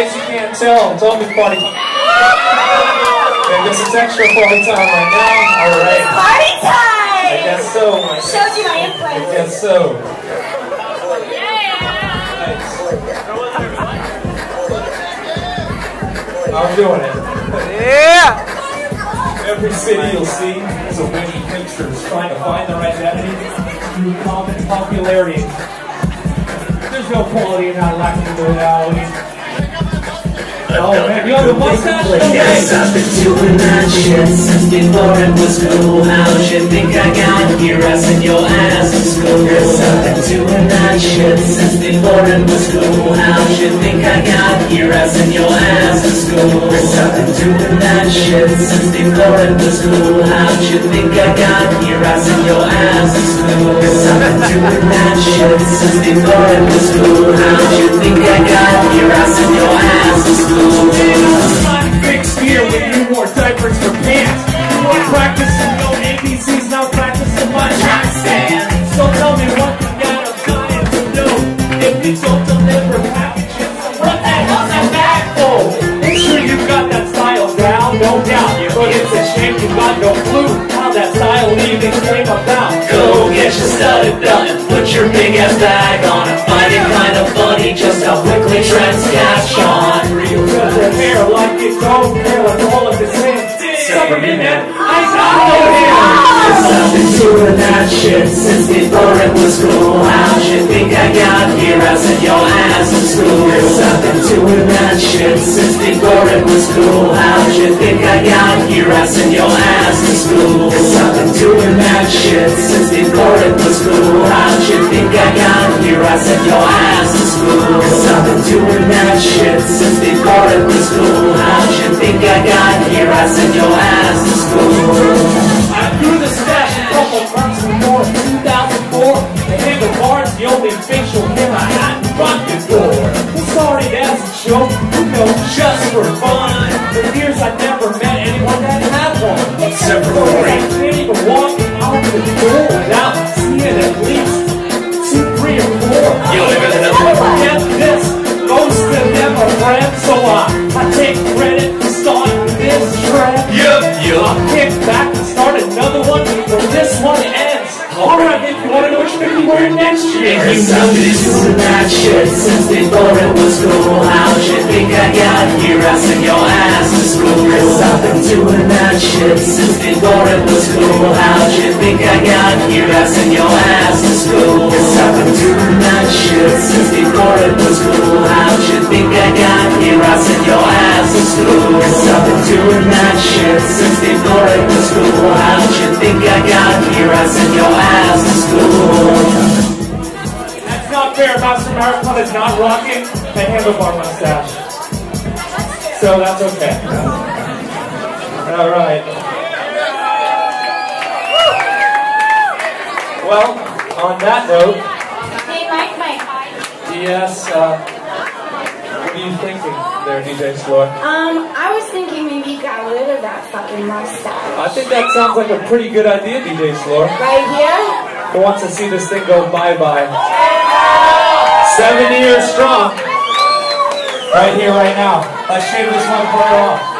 case you can't tell, it's only party time. This is extra party time right now. All right. Party time! I guess so. I Showed you my I influence. guess so. Yeah. I'm doing it. Yeah! Every city you'll see is a winning pictures trying to find their identity through common popularity. There's no quality in not lacking reality. Oh man, you have mustache? No. Yes, I've been doing that shit since before it was cool. How'd you think I got here? I sent your ass to school. Yes, I've been doing that shit since before it was cool. How'd you think I got here? I sent your ass to school. Yes, I've been doing that shit since before it was school How'd you think I got here? I sent your ass to school. I've been doing that shit since before it was cool. How'd you think I got here? I sent your ass to school. Get your studded put your big ass bag on. I find it kind of funny just how quickly trends catch on. Real hair like it don't care like all of his hands. Me, man. I got no hands. Cause I've been doing that shit since before it was cool. How'd you think I got here? I sent your ass to school. Cause I've been doing that shit since before it was cool. How'd you think I got here? I sent your sent your ass to school. Cause I've been doing that shit since before it was cool. How'd you think I got here? I sent your ass to school. I threw the stash a couple months before 2004. The handlebars, the only facial hair I had rocked before. We started as a joke, you know, just for fun. For years I never met anyone that had one. Except for Lori. Wearing next year. Cause I've been doing that shit since before it was cool. How'd you think I got here? I sent your ass to school. Cause I've been doing that shit since before it was cool. How'd you think I got here? I sent your ass to school. Cause I've been doing that shit since before it was cool. How'd you think I got here? I sent your ass to school. Cause I've been doing that shit since before it was cool. How'd you think I got here? I sent your ass to school. Fair. Master Marathon is not rocking a handlebar mustache. So that's okay. Alright. Well, on that note, Hey, Mike, Mike. yes, uh, what are you thinking there, DJ Slore? Um, I was thinking maybe you got rid of that fucking mustache. I think that sounds like a pretty good idea, DJ Slore. Right here? Who wants to see this thing go bye-bye? Seven years strong. Right here, right now. Let's shave this one part off.